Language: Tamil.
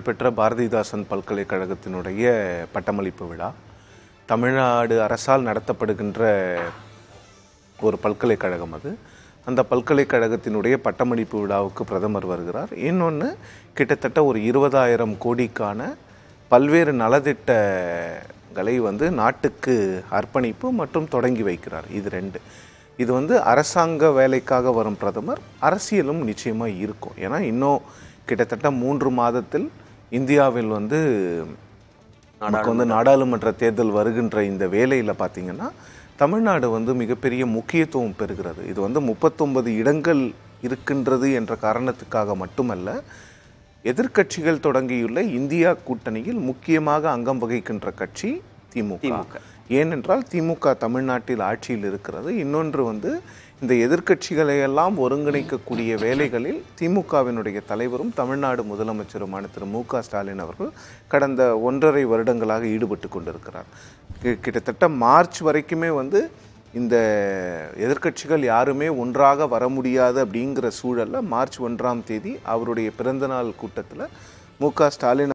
பெற்ற பாரதிதாசன் பல்கலைக்கழகத்தினுடைய பட்டமளிப்பு விழா. தமிழ்நாடு அரசால் நடத்தப்படுகின்ற ஒரு பல்கலைக்கழகம் அது. அந்த பல்கலைக்கழகத்தினுடைய பட்டமளிப்பு விழாவுக்கு பிரதமர் வருகிறார். இன்னொன்று கிட்டத்தட்ட ஒரு இருபதாயிரம் கோடிக்கான பல்வேறு நலத்திட்டங்களை வந்து நாட்டுக்கு அர்ப்பணிப்பு மற்றும் தொடங்கி வைக்கிறார். இது ரெண்டு. இது வந்து அரசாங்க வேலைக்காக வரும் பிரதமர் அரசியலும் நிச்சயமாக இருக்கும். ஏன்னா இன்னும் கிட்டத்தட்ட மூன்று மாதத்தில் இந்தியாவில் வந்து நமக்கு வந்து நாடாளுமன்ற தேர்தல் வருகின்ற இந்த வேலையில் பார்த்தீங்கன்னா தமிழ்நாடு வந்து மிகப்பெரிய முக்கியத்துவம் பெறுகிறது. இது வந்து முப்பத்தொன்பது இடங்கள் இருக்கின்றது என்ற காரணத்துக்காக மட்டுமல்ல எதிர்க்கட்சிகள் தொடங்கியுள்ள இந்தியா கூட்டணியில் முக்கியமாக அங்கம் வகிக்கின்ற கட்சி திமுக. ஏனென்றால் திமுக தமிழ்நாட்டில் ஆட்சியில் இருக்கிறது. இன்னொன்று வந்து இந்த எதிர்க்கட்சிகளை எல்லாம் ஒருங்கிணைக்கக்கூடிய வேலைகளில் திமுகவினுடைய தலைவரும் தமிழ்நாடு முதலமைச்சருமான திரு. மு. க. ஸ்டாலின் அவர்கள் கடந்த ஒன்றரை வருடங்களாக ஈடுபட்டு கொண்டிருக்கிறார். கிட்டத்தட்ட மார்ச் வரைக்குமே வந்து இந்த எதிர்க்கட்சிகள் யாருமே ஒன்றாக வர முடியாது அப்படிங்கிற சூழலில் மார்ச் ஒன்றாம் தேதி அவருடைய பிறந்தநாள் கூட்டத்தில் மு. க. ஸ்டாலின்